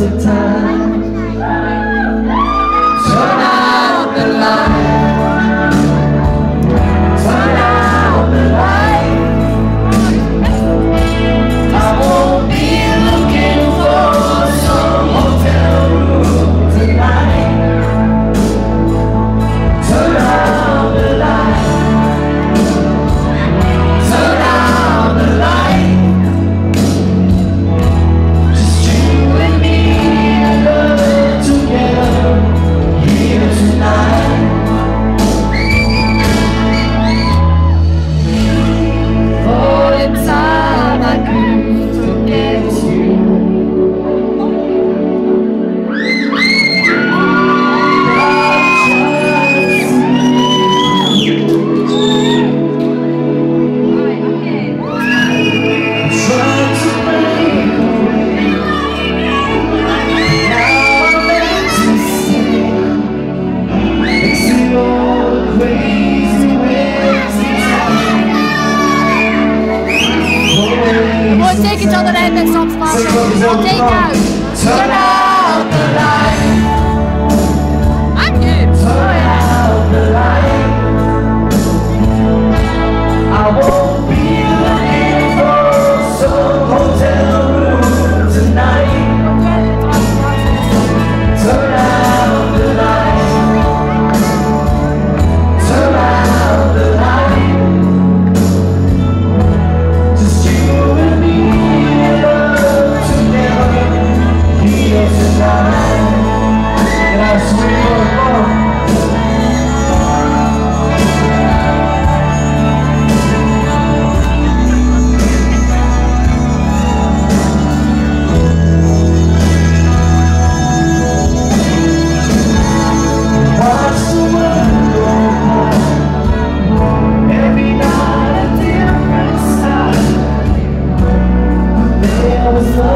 sometimes take out 수